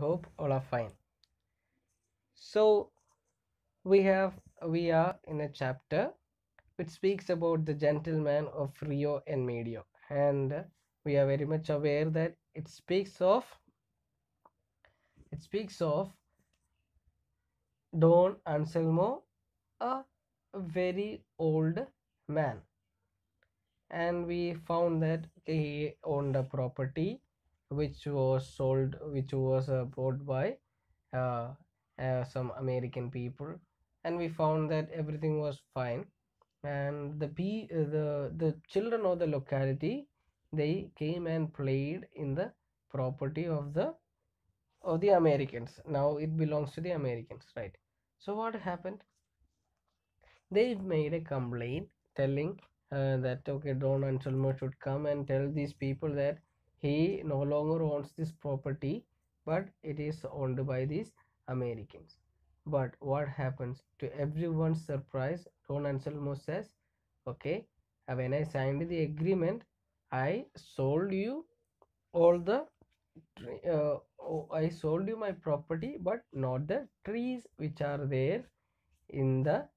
hope all are fine. So we have we are in a chapter which speaks about the gentleman of Rio en Medio, and we are very much aware that it speaks of it speaks of Don Anselmo, a very old man, and we found that he owned a property which was sold, which was uh, bought by uh, uh, some American people, and we found that everything was fine, and the pe- uh, the the children of the locality they came and played in the property of the of the Americans. Now it belongs to the Americans, right? So what happened? They made a complaint telling uh, that okay, Don and Anselmo should come and tell these people that he no longer owns this property, but it is owned by these Americans. But what happens to everyone's surprise? Don Anselmo says, okay, uh, when I signed the agreement, I sold you all the uh, oh, I sold you my property, but not the trees which are there in the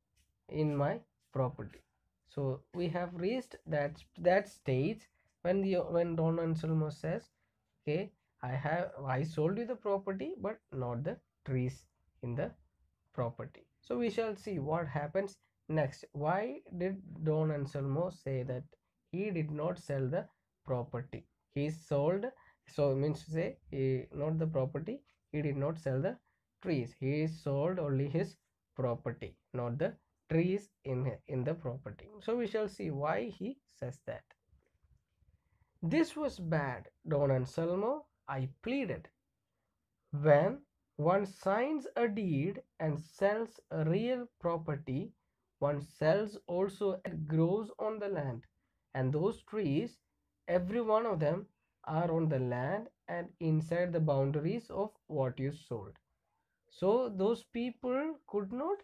in my property. So we have reached that that stage when the when Don Anselmo says, okay, I have I sold you the property, but not the trees in the property. So we shall see what happens next. Why did Don Anselmo say that he did not sell the property? He sold so means to say he not the property he did not sell the trees he sold only his property not the trees in in the property so we shall see why he says that this was bad don anselmo. I pleaded. When one signs a deed and sells a real property one sells also and grows on the land. And those trees every one of them are on the land and inside the boundaries of what you sold. So those people could not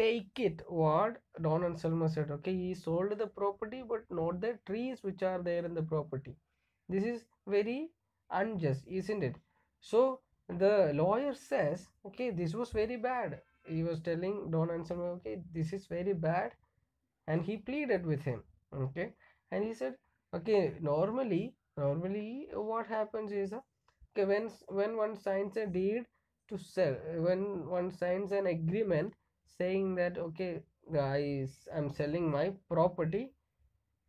take it what don anselmo said okay he sold the property but not the trees which are there in the property. This is very unjust isn't it? So the lawyer says okay this was very bad. He was telling don anselmo okay this is very bad and he pleaded with him okay? And he said okay normally normally what happens is okay when when one signs a deed to sell when one signs an agreement saying that okay guys i'm selling my property.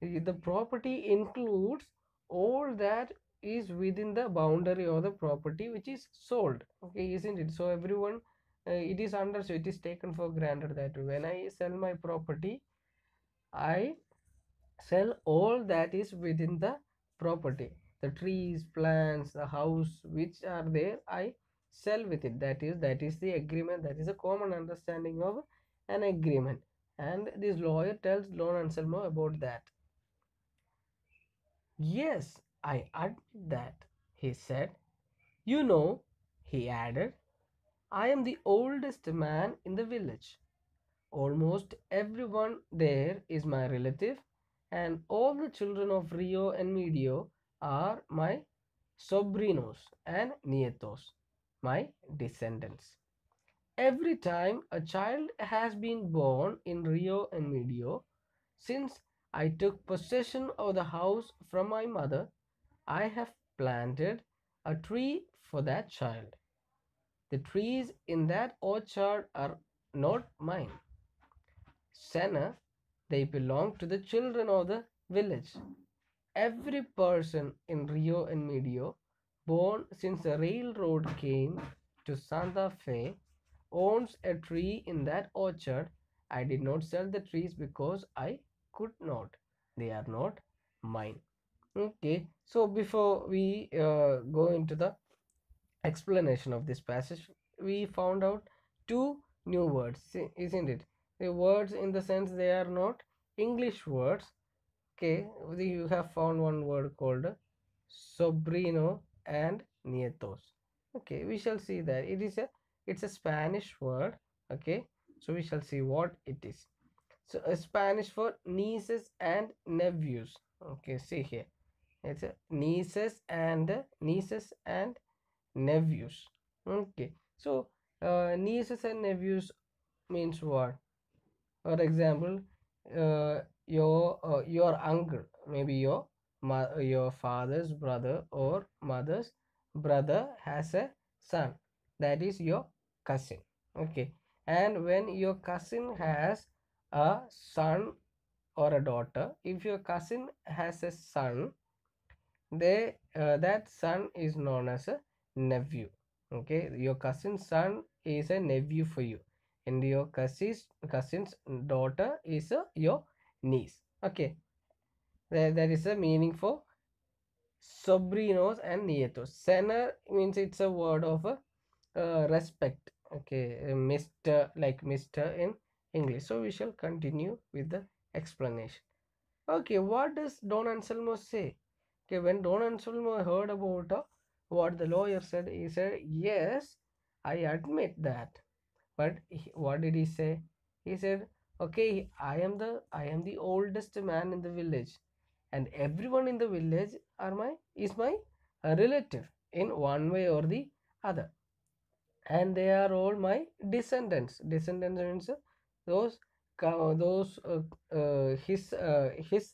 The property includes all that is within the boundary of the property which is sold okay isn't it? So everyone uh, it is understood it is taken for granted that when i sell my property i sell all that is within the property. The trees plants the house which are there i sell with it. That is that is the agreement. That is a common understanding of an agreement. And this lawyer tells don anselmo about that. Yes i admit that he said. You know he added i am the oldest man in the village. Almost everyone there is my relative, and all the children of Rio en Medio are my sobrinos and nietos, my descendants. Every time a child has been born in Rio en Medio, since I took possession of the house from my mother, I have planted a tree for that child. The trees in that orchard are not mine. Senna, they belong to the children of the village. Every person in Rio en Medio, born since the railroad came to Santa Fe, owns a tree in that orchard. I did not sell the trees because I could not. They are not mine. Okay, so before we uh, go into the explanation of this passage, we found out two new words, isn't it? The words in the sense they are not English words. Okay, you have found one word called sobrino and nietos. Okay, we shall see that it is a it's a Spanish word. Okay, so we shall see what it is. So a Spanish for nieces and nephews. Okay, see here. It's a nieces and nieces and nephews okay so uh, nieces and nephews means what for example uh, your uh, your uncle maybe your your father's brother or mother's brother has a son. That is your cousin. Okay. And when your cousin has a son or a daughter if your cousin has a son they uh, that son is known as a nephew. Okay. Your cousin's son is a nephew for you. And your cousin's cousin's daughter is a, your niece. Okay there, there is a meaning for sobrinos and nietos. Senor means it's a word of a uh, respect. Okay uh, mr like mr in english. So we shall continue with the explanation. Okay what does don anselmo say? Okay when don anselmo heard about uh, what the lawyer said he said yes i admit that. But he- what did he say? He said okay i am the i am the oldest man in the village and everyone in the village are my is my uh, relative in one way or the other. And they are all my descendants. Descendants means uh, those those uh, uh, his uh, his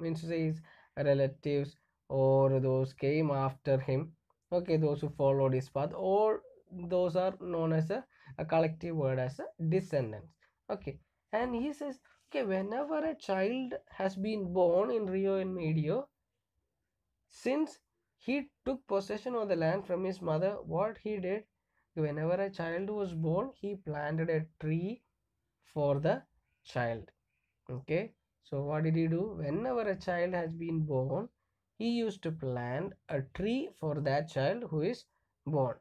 means to say his relatives or those came after him. Okay those who followed his path. Or those are known as a, a collective word as a descendants. Okay. And he says okay whenever a child has been born in rio en medio since he took possession of the land from his mother what he did whenever a child was born he planted a tree for the child. Okay so what did he do? Whenever a child has been born he used to plant a tree for that child who is born.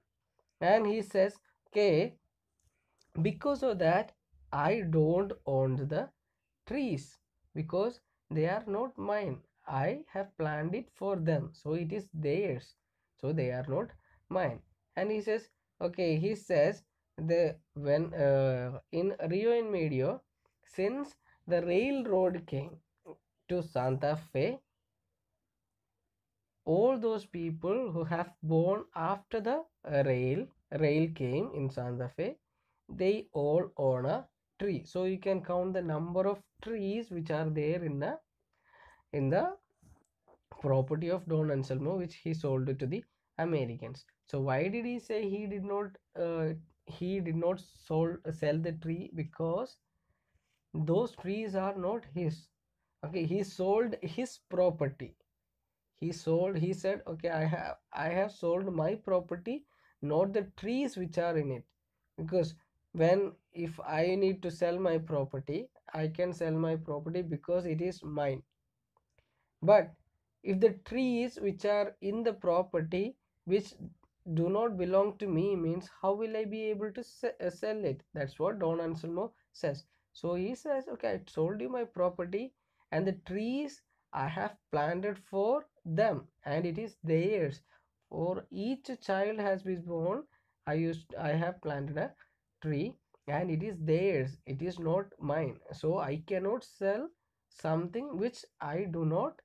And he says okay because of that i don't own the trees because they are not mine. I have planted it for them so it is theirs. So they are not mine. And he says okay he says the when uh, in rio en medio since the railroad came to santa fe all those people who have born after the rail rail came in santa fe they all own a tree. So you can count the number of trees which are there in the in the property of don anselmo which he sold to the americans. So why did he say he did not uh, he did not sold, sell the tree? Because those trees are not his. Okay he sold his property. He sold he said okay i have i have sold my property not the trees which are in it. Because when if i need to sell my property i can sell my property because it is mine. But if the trees which are in the property which do not belong to me means how will i be able to uh, sell it? That's what don anselmo says. So he says okay i sold you my property and the trees i have planted for them and it is theirs. For each child has been born i used i have planted a tree and it is theirs it is not mine. So i cannot sell something which i do not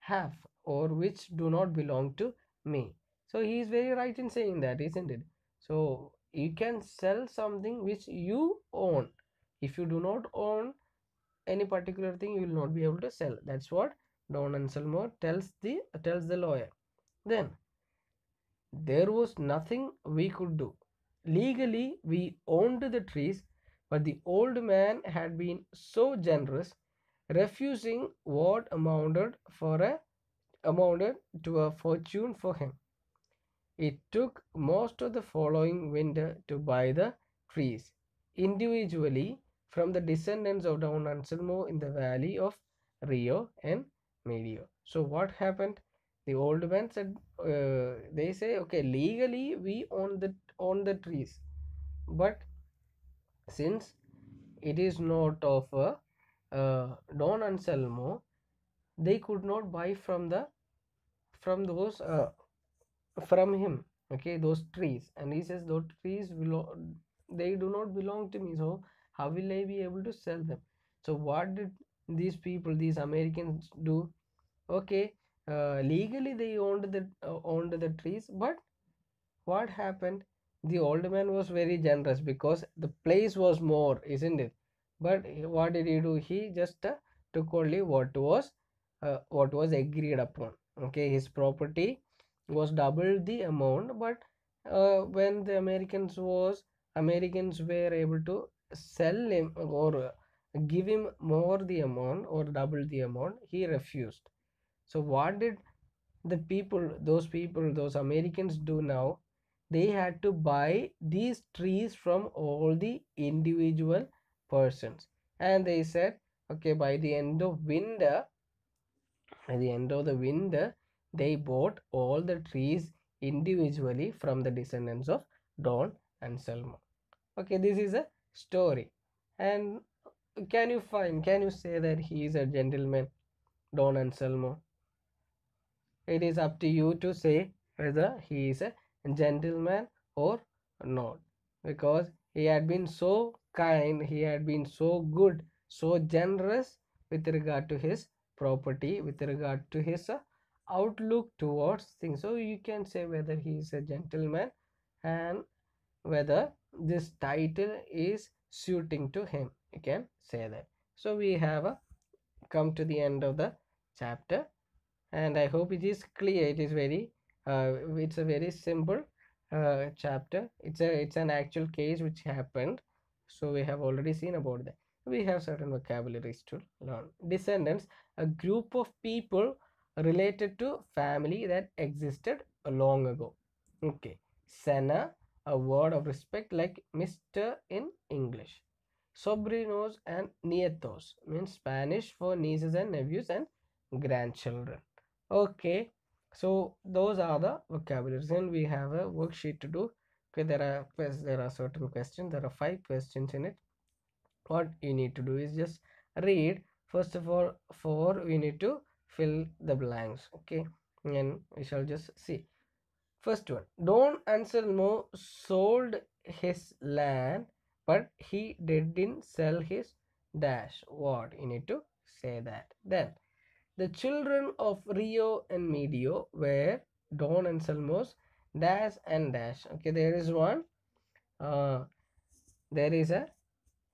have or which do not belong to me. So he is very right in saying that isn't it? So you can sell something which you own. If you do not own any particular thing you will not be able to sell. That's what don anselmo tells the tells the lawyer. Then there was nothing we could do legally we owned the trees but the old man had been so generous refusing what amounted for a amounted to a fortune for him it took most of the following winter to buy the trees individually from the descendants of Don Anselmo in the valley of Rio en Medio. So what happened? The old man said, uh, they say, okay, legally we own the own the trees, but since it is not of uh, Don Anselmo, they could not buy from the from those uh, from him okay those trees. And he says those trees will they do not belong to me so how will i be able to sell them? So what did these people these americans do? Okay uh, legally they owned the uh, owned the trees but what happened? The old man was very generous because the place was more isn't it? But what did he do? He just uh, took only what was uh, what was agreed upon. Okay his property was double the amount but uh, when the americans was americans were able to sell him or uh, give him more the amount or double the amount he refused so what did the people those people those americans do now? They had to buy these trees from all the individual persons. And they said okay by the end of winter at the end of the winter they bought all the trees individually from the descendants of don anselmo. Okay this is a story. And can you find can you say that he is a gentleman don anselmo it is up to you to say whether he is a gentleman or not. Because he had been so kind he had been so good so generous with regard to his property with regard to his uh, outlook towards things. So you can say whether he is a gentleman and whether this title is suiting to him. You can say that. So we have uh, come to the end of the chapter and i hope it is clear it is very uh, it's a very simple uh, chapter. It's a it's an actual case which happened so we have already seen about that. We have certain vocabularies to learn. Descendants a group of people related to family that existed long ago. Okay sena a word of respect like mr in english. Sobrinos and nietos means spanish for nieces and nephews and grandchildren okay. So those are the vocabularies. And we have a worksheet to do. Okay there are there are certain questions. There are five questions in it. What you need to do is just read. First of all four we need to fill the blanks. Okay. And we shall just see. First one. Don anselmo sold his land but he didn't sell his dash. What? You need to say that. Then the children of Rio en Medio were Don Anselmo's dash and dash. Okay, there is one. Uh, there is a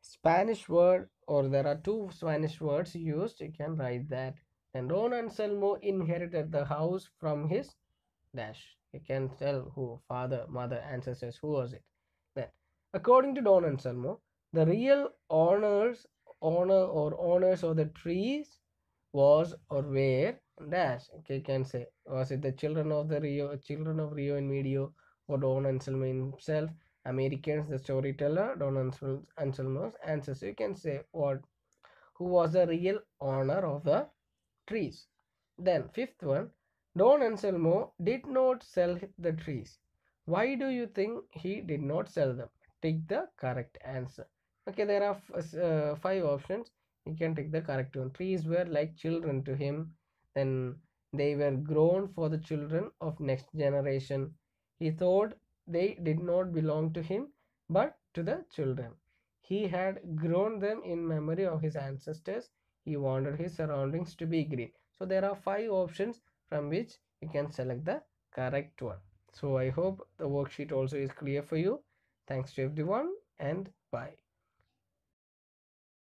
Spanish word or there are two Spanish words used. You can write that. And Don Anselmo inherited the house from his dash. You can tell who, father, mother, ancestors, who was it. Then, according to Don Anselmo, the real owners, owner or owners of the trees was or were dash okay can say? Was it the children of the rio children of rio en medio or don anselmo himself americans the storyteller don anselmo's ancestor you can say what who was the real owner of the trees. Then fifth one don anselmo did not sell the trees. Why do you think he did not sell them? Take the correct answer. Okay there are uh, five options you can take the correct one. Trees were like children to him. Then they were grown for the children of next generation. He thought they did not belong to him but to the children. He had grown them in memory of his ancestors. He wanted his surroundings to be green. So there are five options from which you can select the correct one. So i hope the worksheet also is clear for you. Thanks to everyone and bye